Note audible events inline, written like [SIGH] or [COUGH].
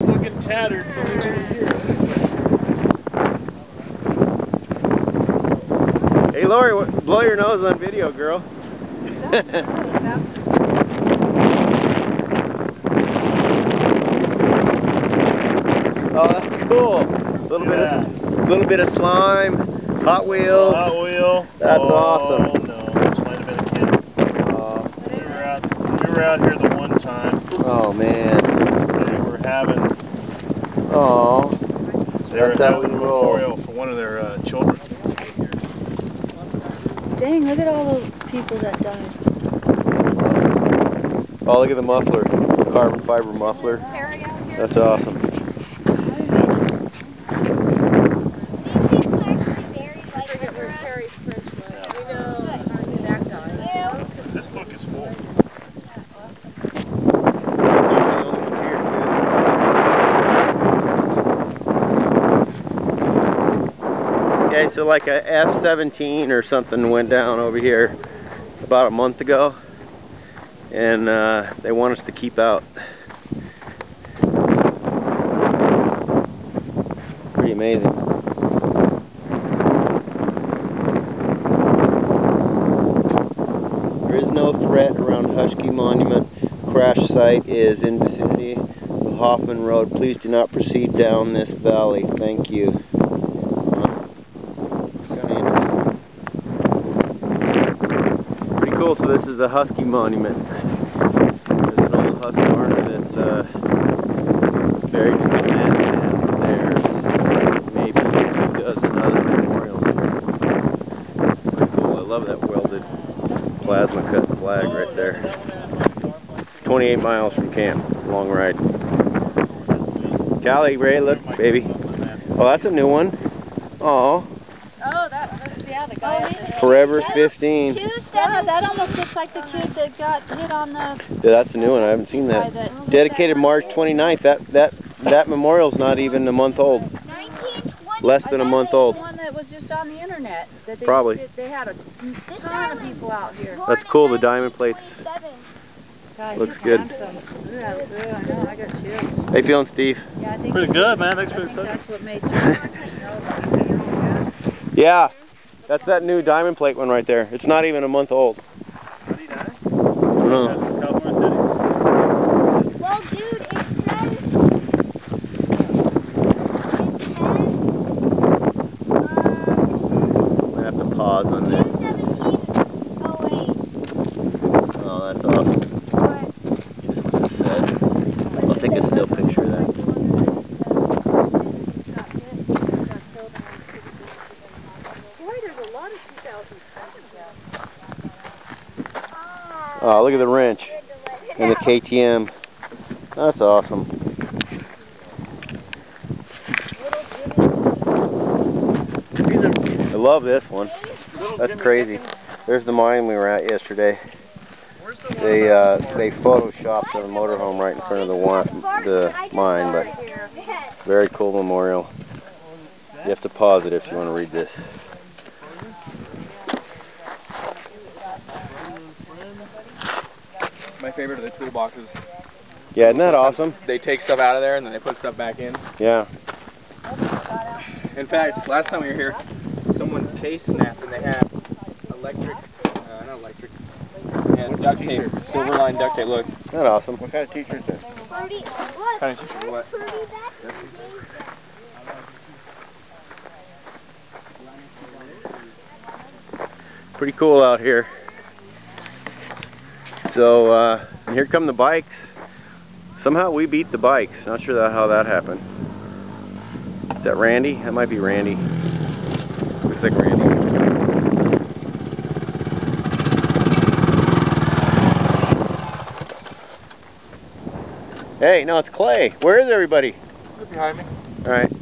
looking tattered, so really hear it. Hey Lori, blow your nose on video, girl. [LAUGHS] oh, that's cool. little bit of little bit of slime, Hot Wheels. Hot wheel. That's oh, awesome. no, this might have been a kid. Uh, We were out, we were out here the one time. oh man. They having, Oh. That's how we roll. memorial for one of their uh, children. Dang, look at all the people that died. Oh, look at the muffler. Carbon fiber muffler. That's awesome. This book is full. Okay, so like a F-17 or something went down over here about a month ago, and uh, they want us to keep out. Pretty amazing. There is no threat around Husky Monument. Crash site is in vicinity of Hoffman Road. Please do not proceed down this valley. Thank you. Cool. So this is the Husky Monument. There's an old Husky Husqvarna that's uh, buried in cement, and there's maybe two dozen other memorials. Pretty cool. I love that welded plasma cut flag right there. It's 28 miles from camp. Long ride. Callie, Ray, look, baby. Oh, that's a new one. Oh, Oh, that, that's, yeah, the guy at the... Forever 15. Yeah, that almost looks like the kid that got hit on the... Yeah, that's a new one. I haven't seen guy that. Dedicated March 29th. That that that memorial's not even a month old. Less than a month old. one that was just on the internet. That they Probably. Did, they had a ton of people out here. That's cool. The diamond plates. God, Looks good. handsome. Yeah, yeah, I know, I got chills. How you feeling, Steve? Yeah, I think Pretty good, man. Thanks for think the that's what made you know about Yeah. That's that new diamond plate one right there. It's not even a month old. Did he die? I don't know. California City. Well, dude, it says. It says. Um, I have to pause on this. 217. Oh, wait. Oh, that's awesome. What? Here's what it said. I'll take a still picture of that. Boy, there's a lot of 2007 Ah, Oh, look at the wrench and the. KTM. That's awesome. I love this one. That's crazy. There's the mine we were at yesterday. They uh, the they photoshopped the motorhome right in front of the one, the mine, but very cool memorial. You have to pause it if you want to read this. My favorite are the toolboxes. Yeah, isn't that awesome? They take stuff out of there and then they put stuff back in. Yeah. In fact, last time we were here, someone's case snapped and they had electric, uh, not electric, yeah, duct tape, silver line duct tape. Look, Isn't that awesome? what kind of t-shirt is that? Fruity- look, Kind of t-shirt, what? Pretty cool out here. So uh, here come the bikes. Somehow we beat the bikes. Not sure that, how that happened. Is that Randy? That might be Randy. Looks like Randy. Hey, no, it's Clay. Where is everybody? behind me. All right.